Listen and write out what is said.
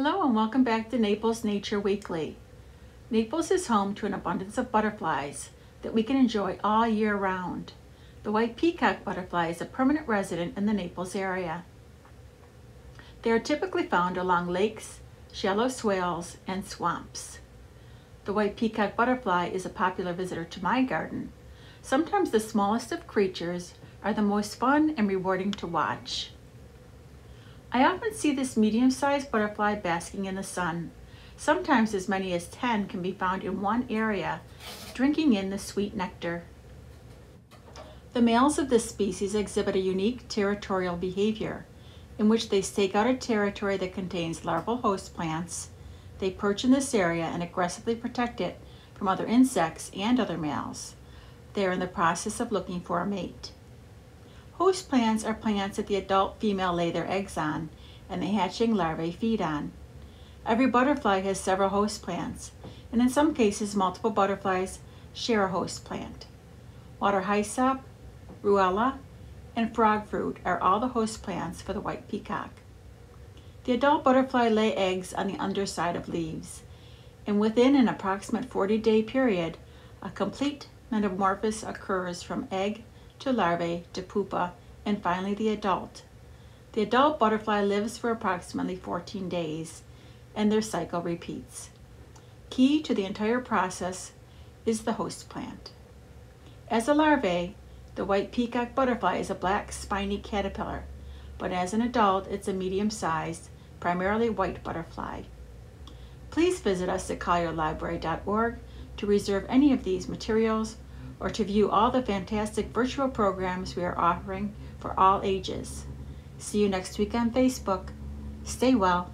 Hello and welcome back to Naples Nature Weekly. Naples is home to an abundance of butterflies that we can enjoy all year round. The white peacock butterfly is a permanent resident in the Naples area. They are typically found along lakes, shallow swales, and swamps. The white peacock butterfly is a popular visitor to my garden. Sometimes the smallest of creatures are the most fun and rewarding to watch. I often see this medium-sized butterfly basking in the sun. Sometimes as many as 10 can be found in one area, drinking in the sweet nectar. The males of this species exhibit a unique territorial behavior in which they stake out a territory that contains larval host plants. They perch in this area and aggressively protect it from other insects and other males. They are in the process of looking for a mate. Host plants are plants that the adult female lay their eggs on and the hatching larvae feed on. Every butterfly has several host plants, and in some cases multiple butterflies share a host plant. Water hyssop, ruellia, and frog fruit are all the host plants for the white peacock. The adult butterfly lay eggs on the underside of leaves, and within an approximate 40 day period, a complete metamorphosis occurs from egg to larvae to pupa and finally the adult. The adult butterfly lives for approximately 14 days and their cycle repeats. Key to the entire process is the host plant. As a larvae, the white peacock butterfly is a black spiny caterpillar, but as an adult, it's a medium-sized, primarily white butterfly. Please visit us at collierlibrary.org to reserve any of these materials or to view all the fantastic virtual programs we are offering for all ages. See you next week on Facebook. Stay well.